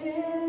still